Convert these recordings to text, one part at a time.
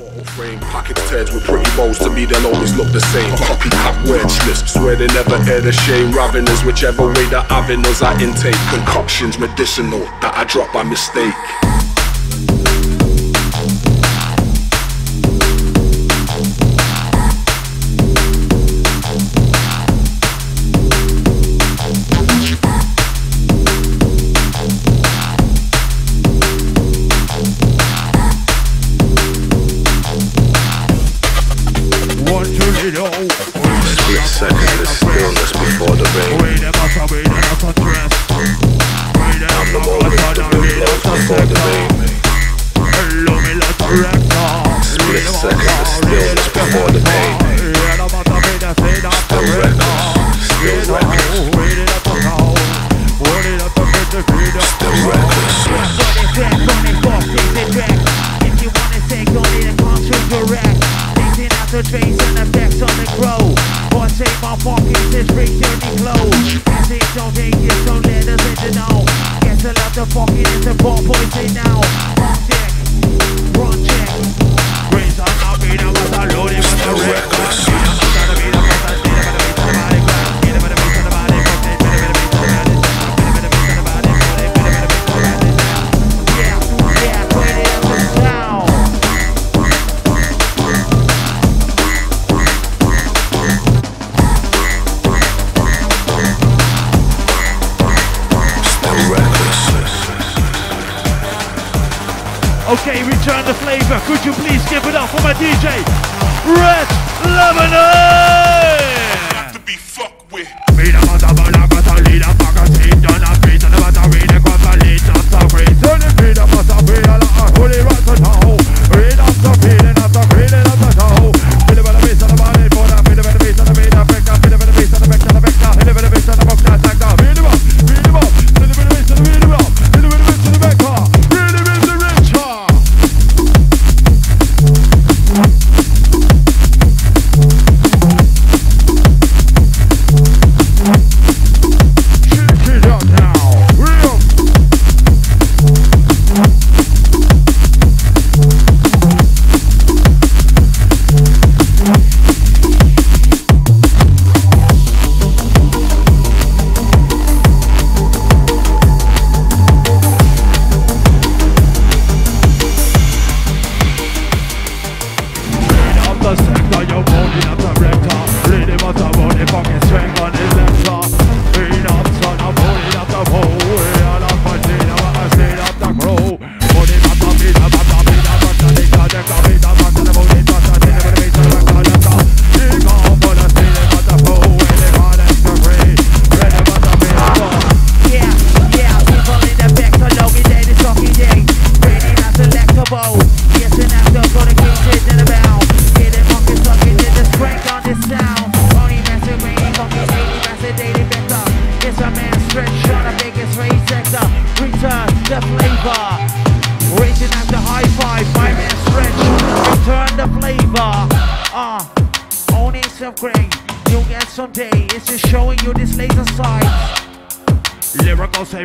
Frame, pocket turds with pretty bows. To me, they'll always look the same. Copycat word slips, swear they never air the shame. Ravenous, whichever way the avenues I intake. Concoctions medicinal that I drop by mistake. Flavor. Could you please give it up for my DJ, Red Lebanon? To be fucked with.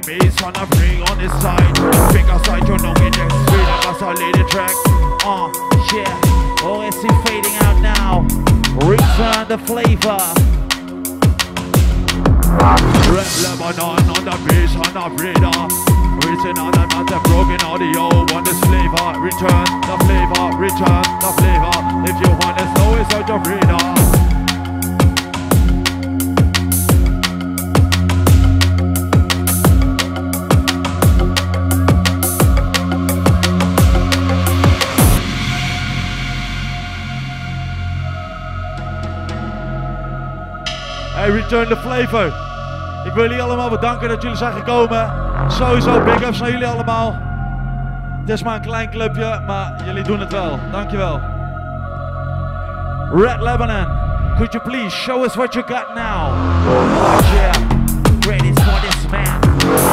Say me son of ring on his side. Finger side you know me next Read a solid track. Uh, yeah. OSC fading out now. Return the flavor. Red Lebanon on the beach on the radar. Written on the mat, broken audio Want this flavor, return the flavor Return the flavor. If you want to know it's out your radar return the flavor. Ik wil jullie allemaal bedanken dat jullie zijn gekomen. Sowieso big ups aan jullie allemaal. Het is maar een klein clubje, maar jullie doen het wel. Dankjewel. Red Lebanon, could you please show us what you got now? Oh yeah, greatest for this man.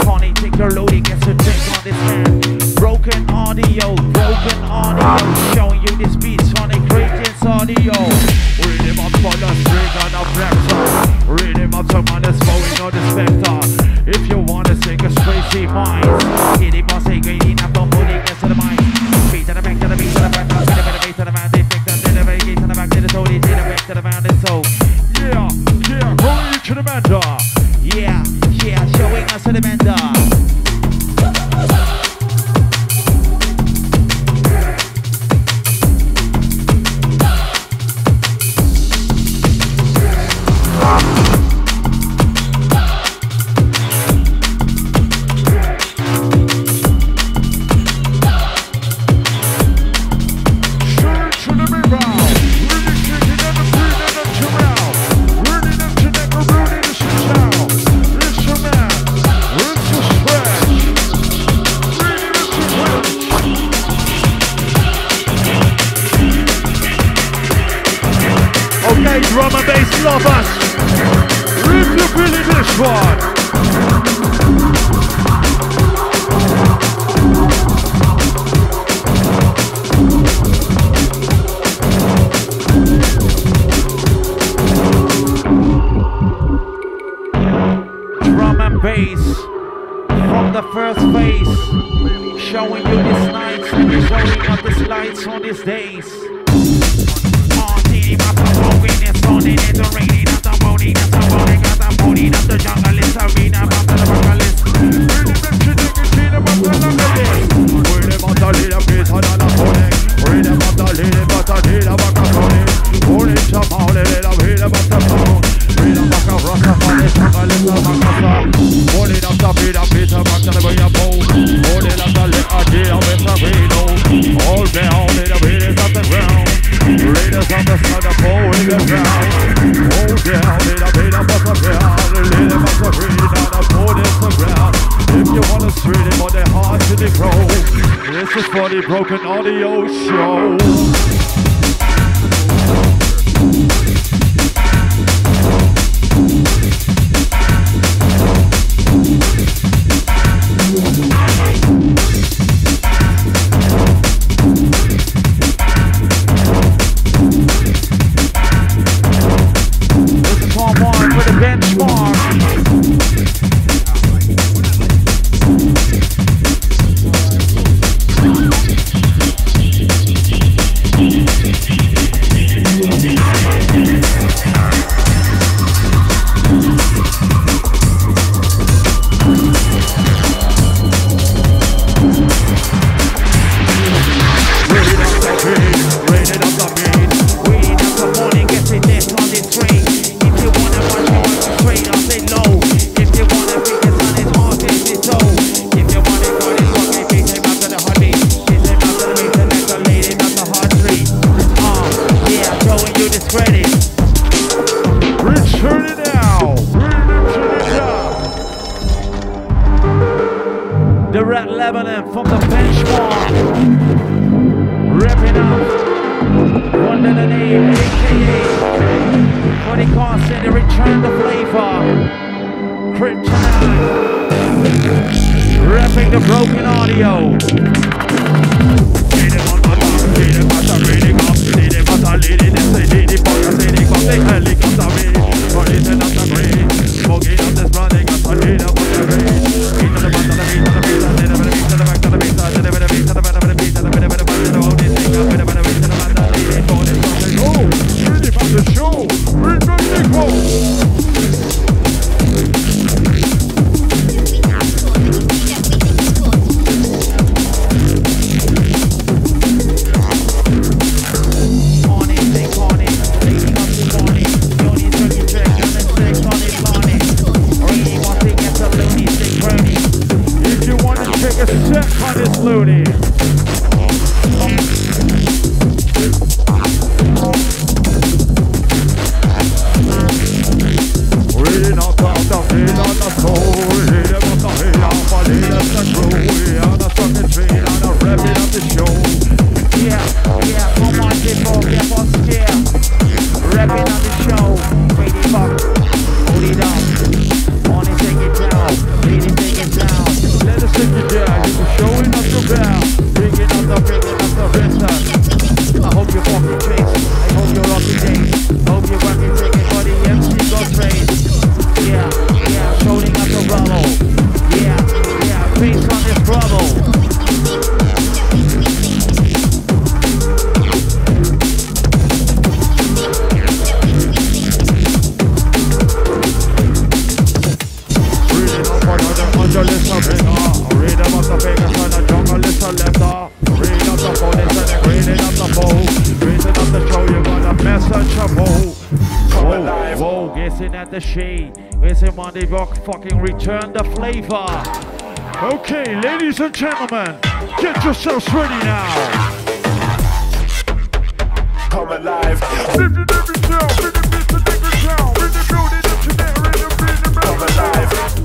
Funny, take your gets a drink on this hand. Broken audio, broken audio. Showing you this beats, funny, greatest audio. Up on the string and a. Read him up some on the flowing on the spectre. If you wanna sing a crazy minds. Hit it, boss, hey, great enough, don't put it to the mind. Beat to the back, to the beat, to the back, Broken Audio Show. Guessing at the shade. Guessing Monday Rock fucking return the flavor. Okay, ladies and gentlemen, get yourselves ready now. Come alive. Live your bring the to. Bring the bring the, bring the, bring the, bring the, bring the, bring the, bring the, bring the,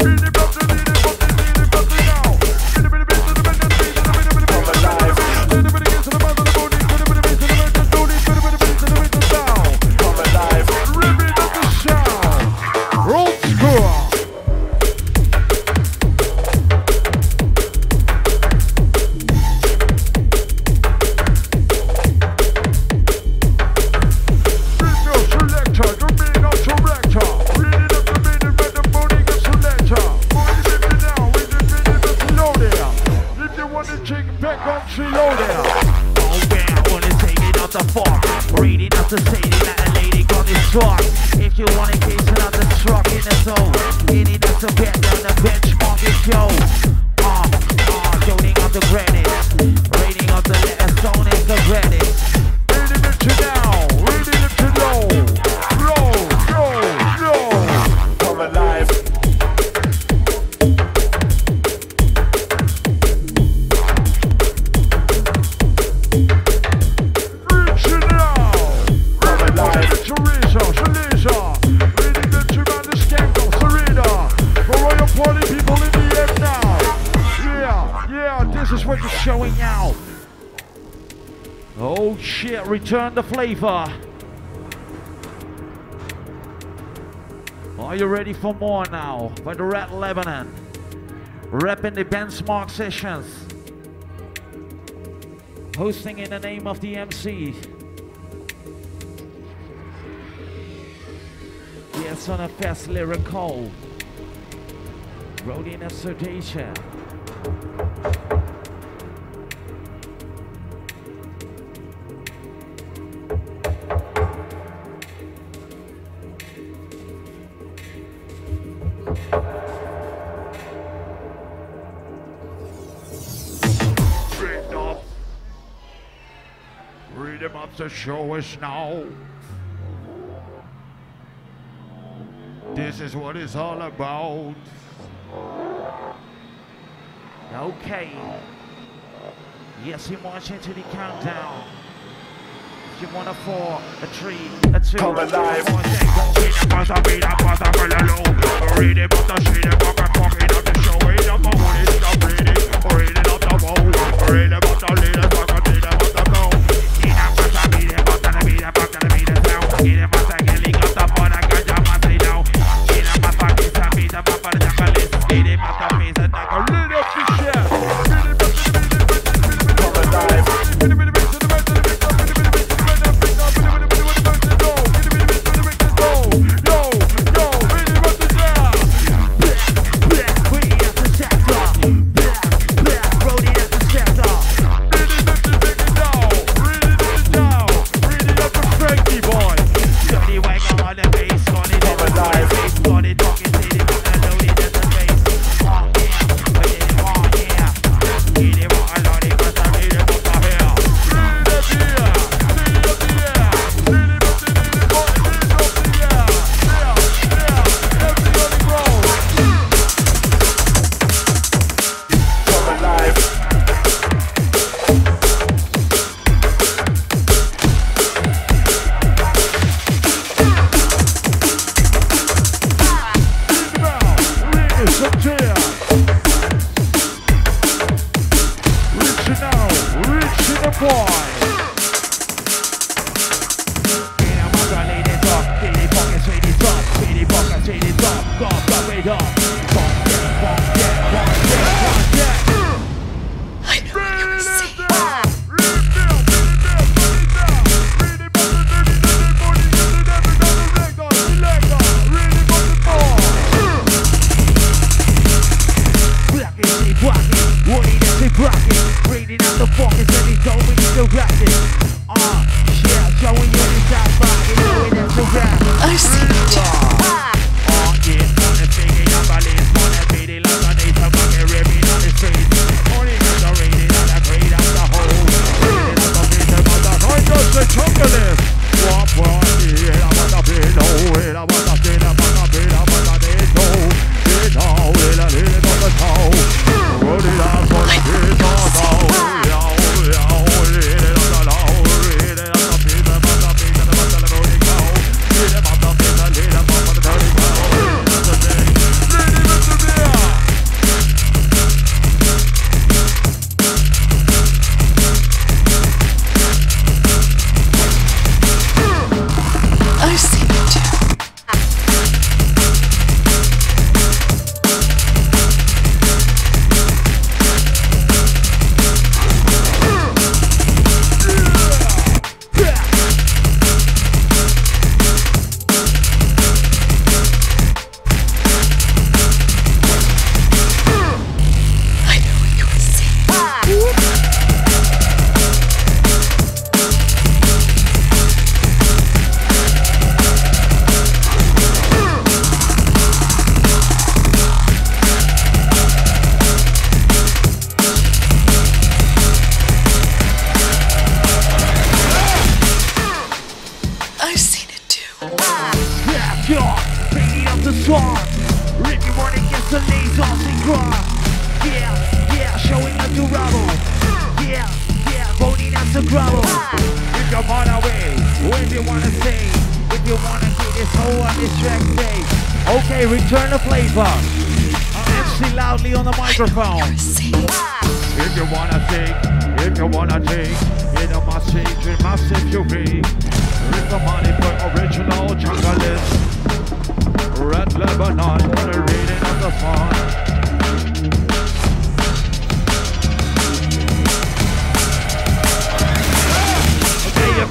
Oh shit, return the flavor. Are you ready for more now? By the Red Lebanon. Repping the benchmark sessions. Hosting in the name of the MC. Yes, on a fast lyrical. Rodin of the show is now. This is what it's all about. Okay. Yes, you march into the countdown. You want a four, a three, a two. Come alive. One thing, go get the buzz, I beat up, buzz, I fell. Read it, but the shit, fuck, I fuck it up the show. Read up, I want it, stop reading. Read it up the wall. Read it, but the leader,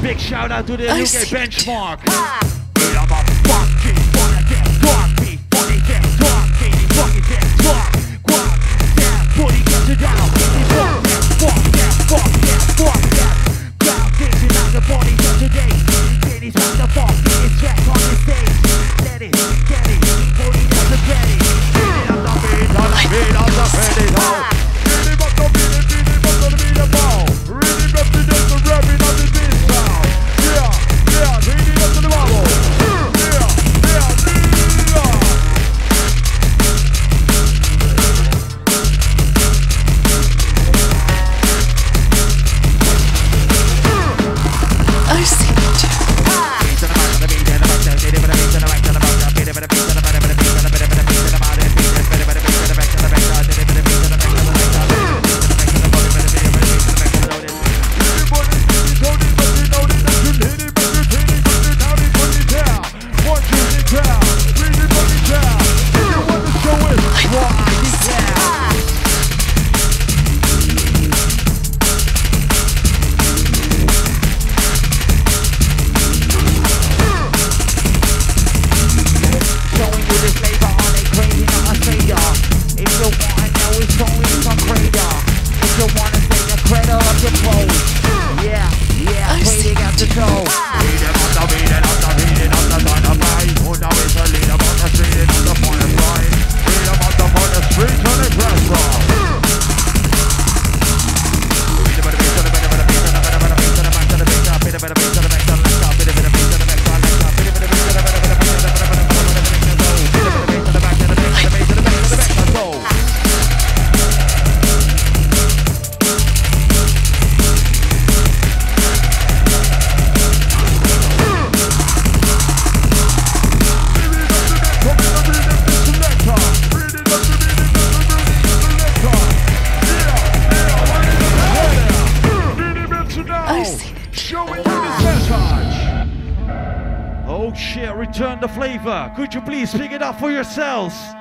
Big shout out to the I UK benchmark. for yourselves.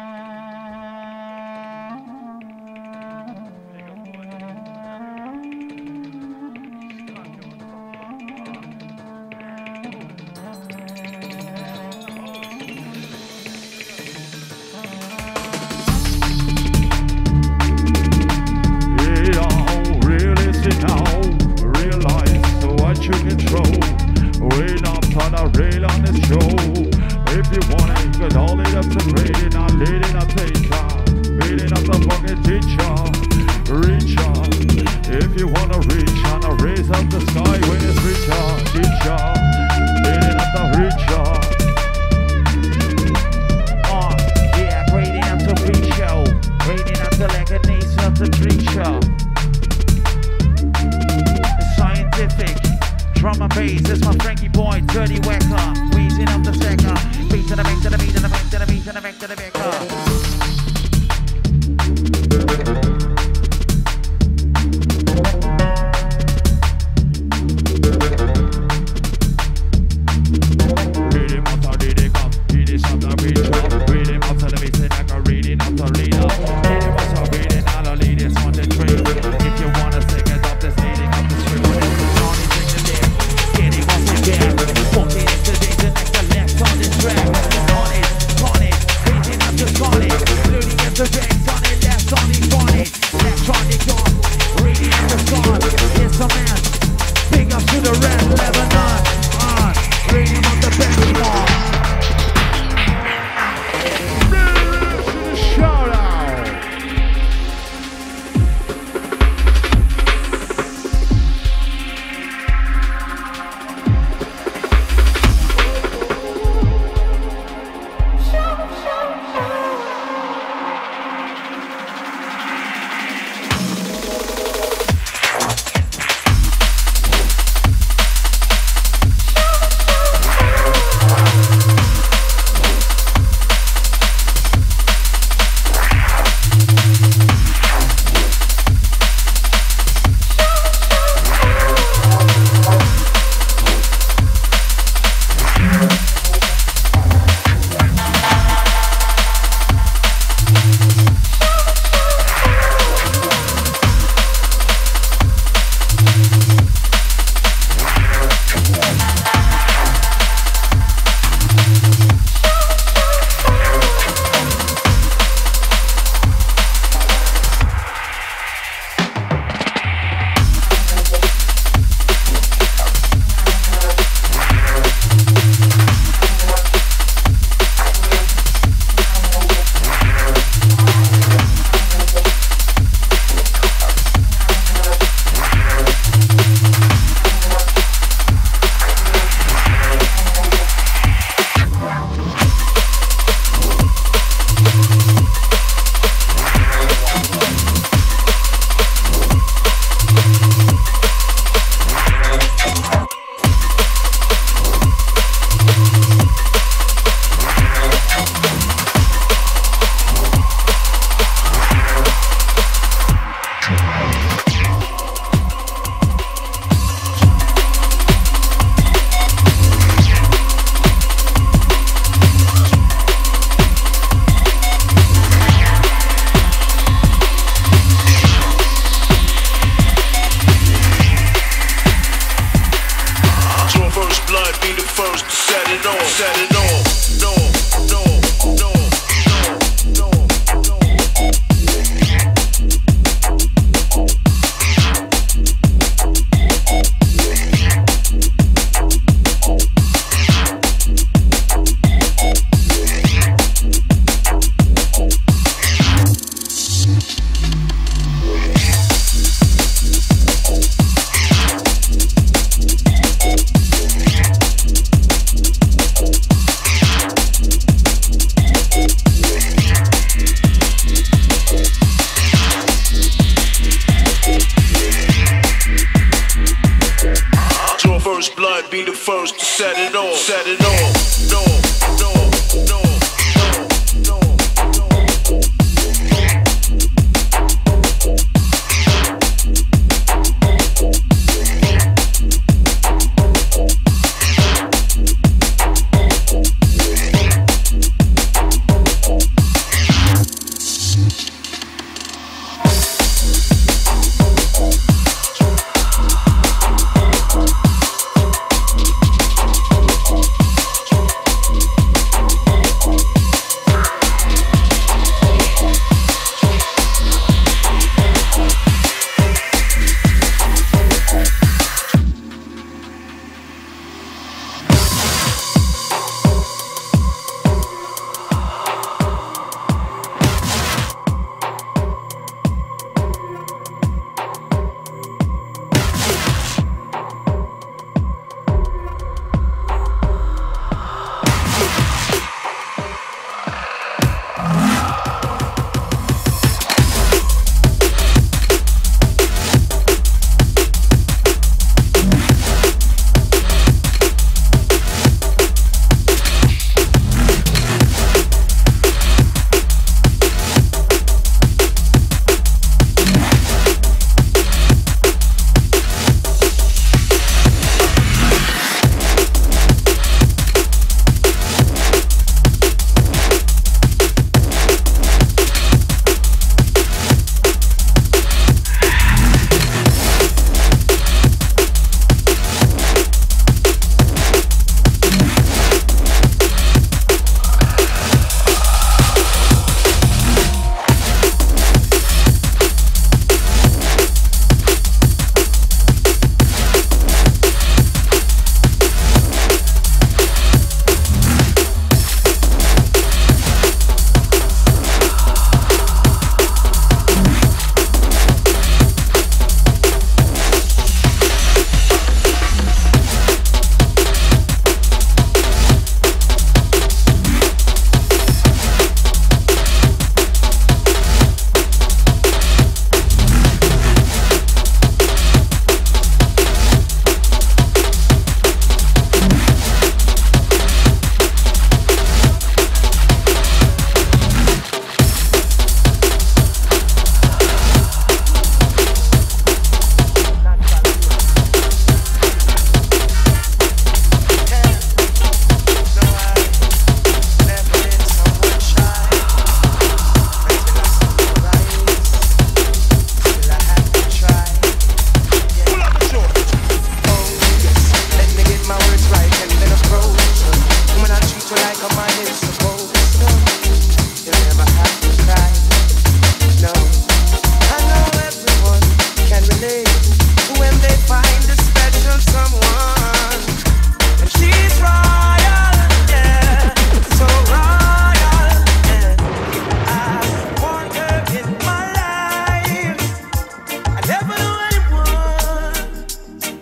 First blood, be the first to set it off. Set it off.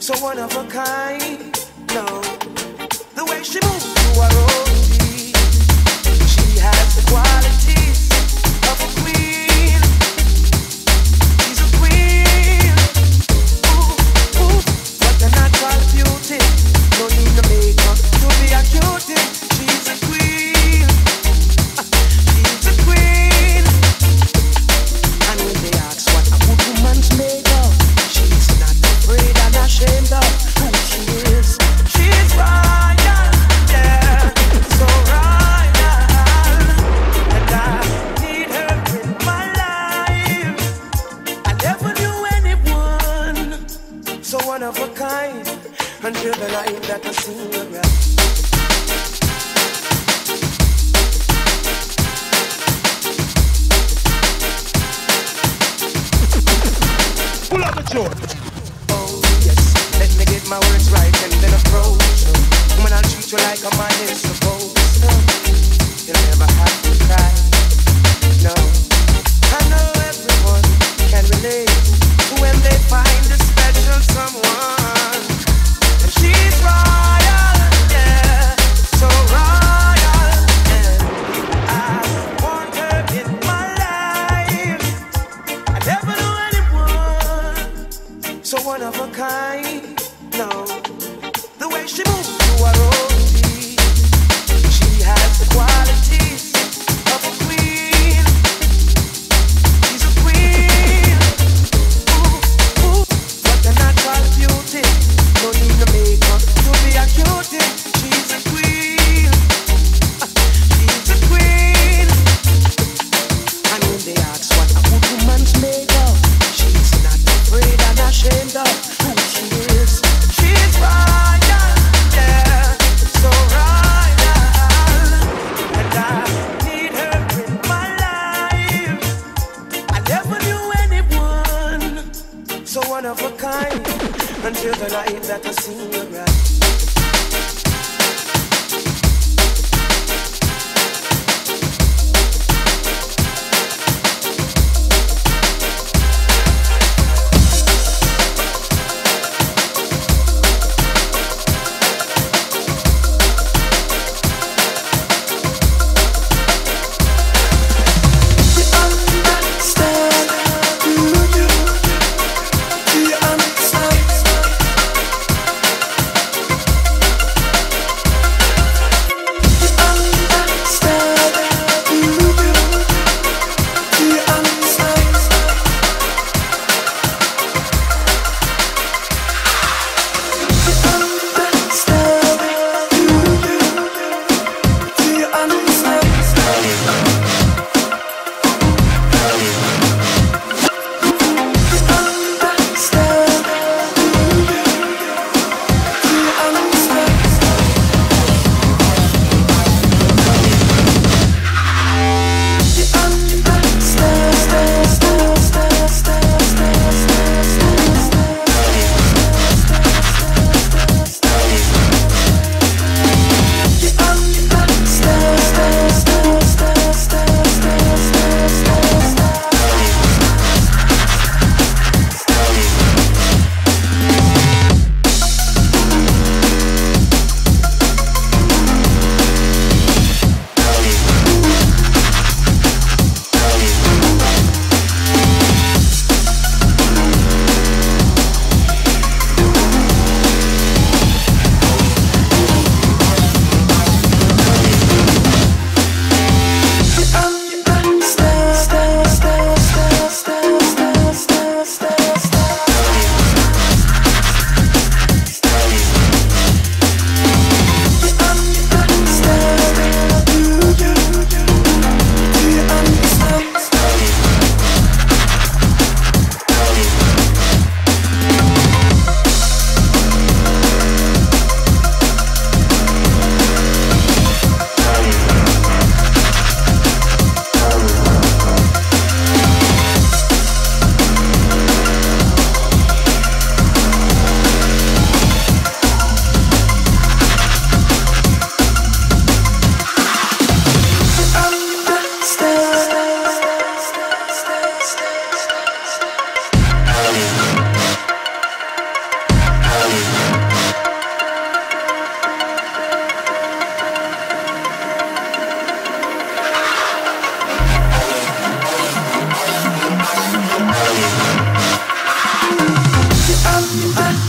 Until the night that I see her.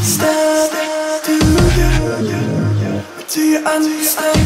Stop. Do you? Do you understand?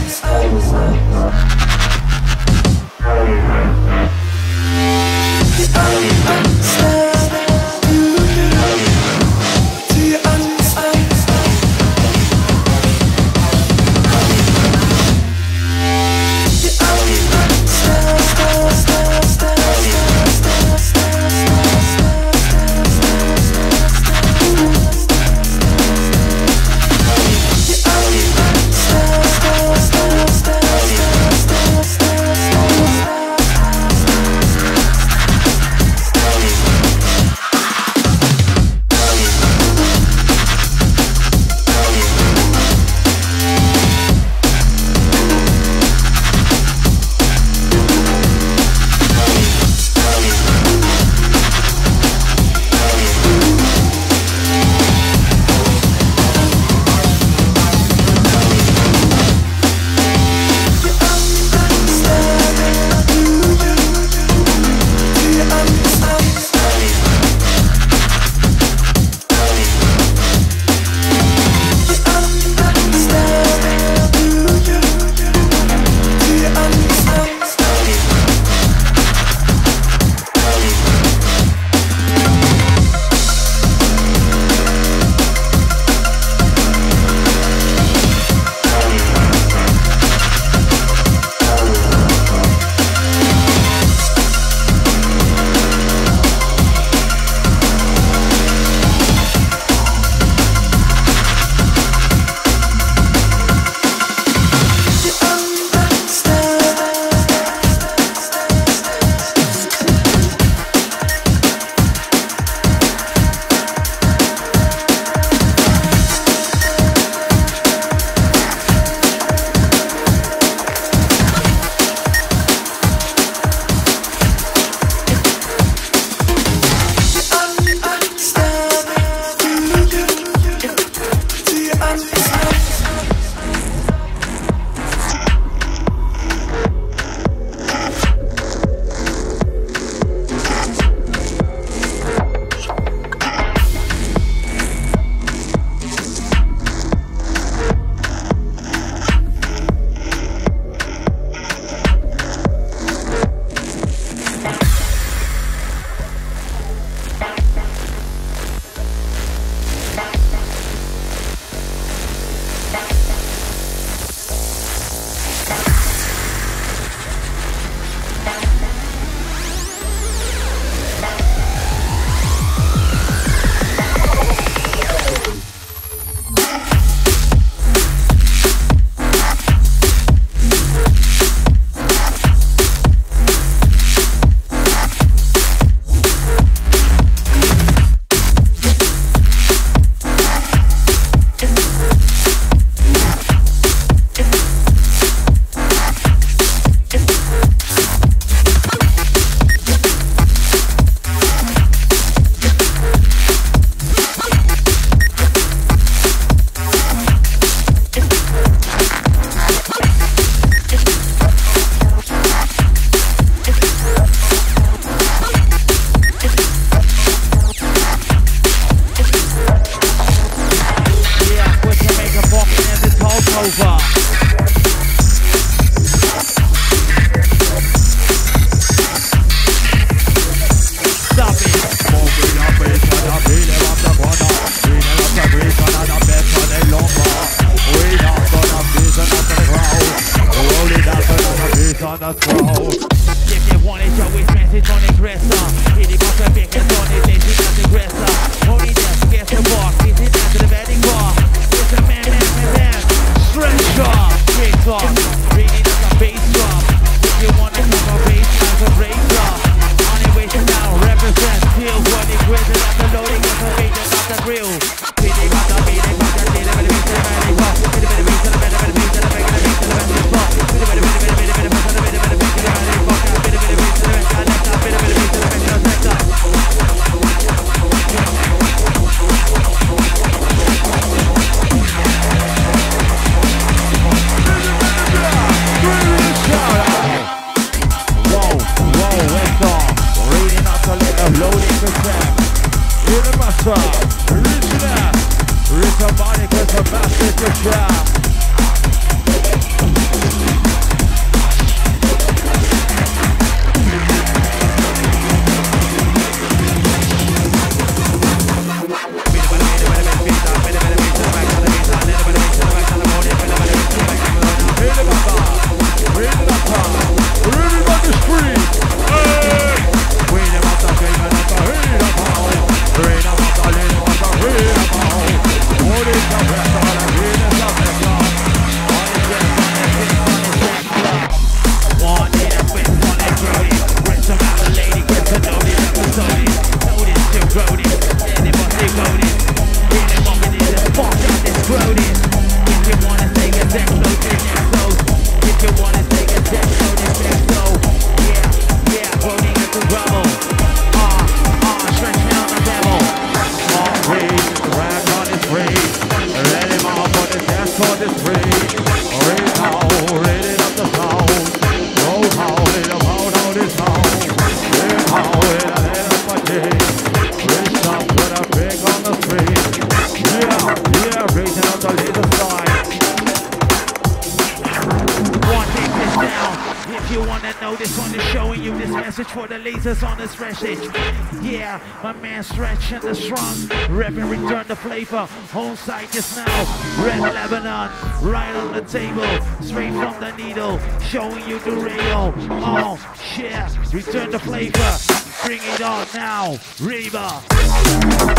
Home side just now. Red Lebanon, right on the table. Straight from the needle, showing you the real. Oh, shit. Return the flavor. Bring it on now. Reba.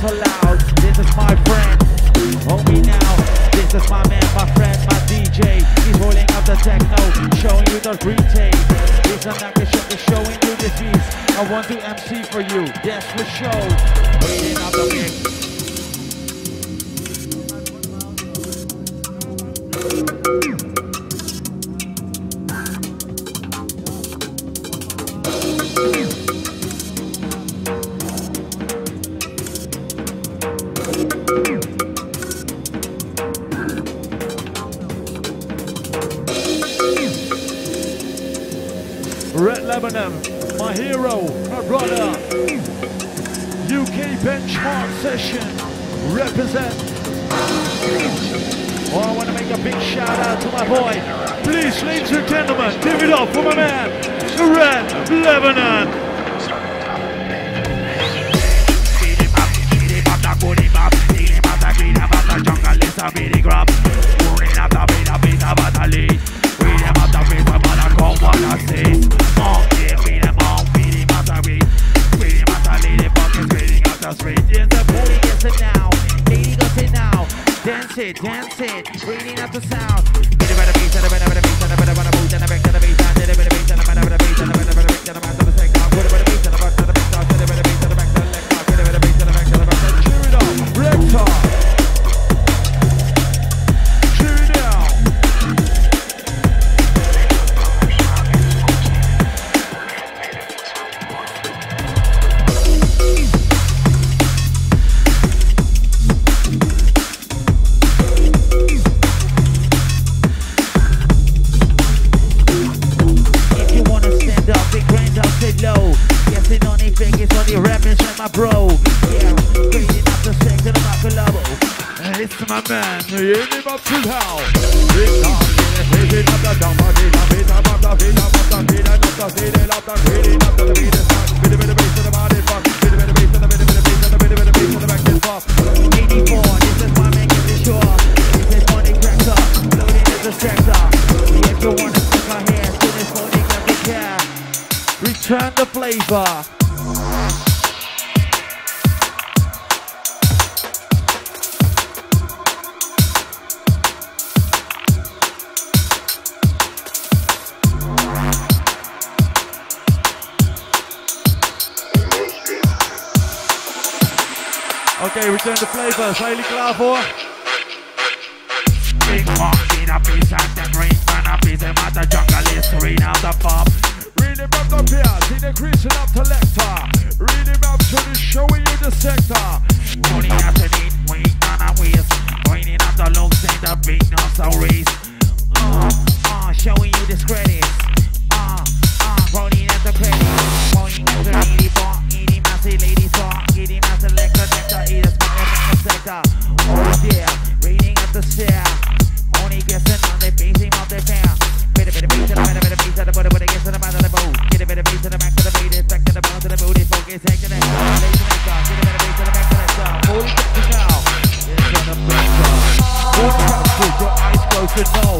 is allowed. This is my friend, hold me now. This is my man, my friend, my DJ. He's holding up the techno, showing you the retake. This is not the show, showing you the beats. I want to MC for you, yes for show. Waiting up the mix. Man, Yeni Matsuhao. It's could know.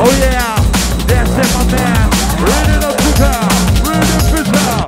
Oh yeah, that's it my man. Read it up to town, read it to town.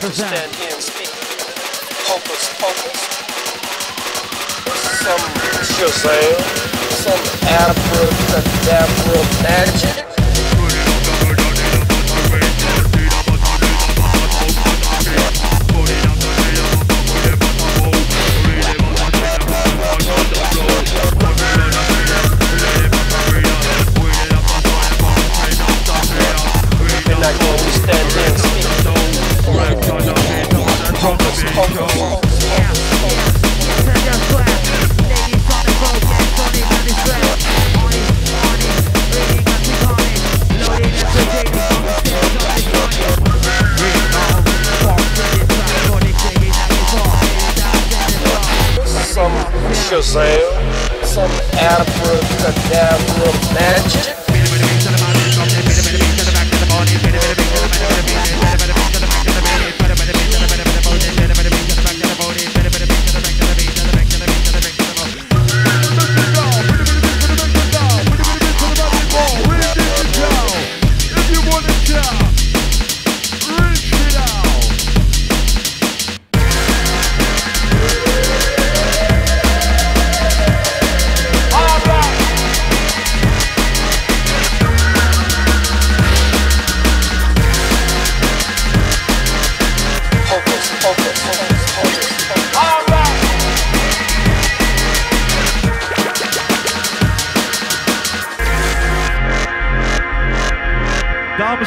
Represent. stand here and speak hocus pocus. Some Shazam, some abracadabra magic.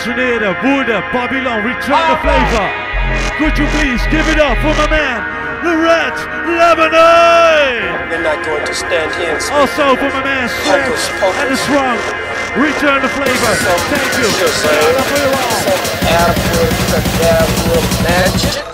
Dames en heren, woorden, Babylon, return the flavor. Could you please give it up for my man, the Red Lebanon? We're not going to stand here and speak Also for my man, Stretch and the Strong. Return the flavor. Thank you. Shazam, Shout out for you all. some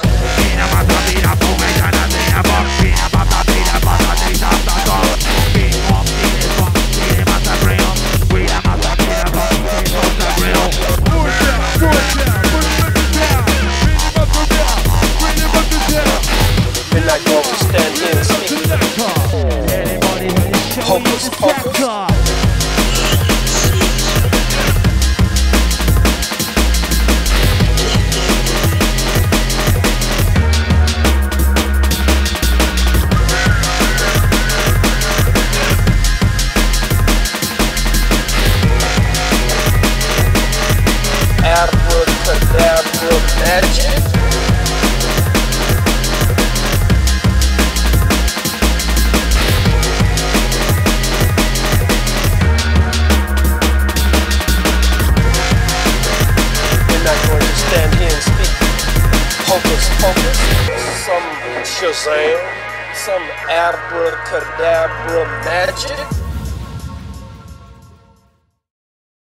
hocus pocus. Some abracadabra magic.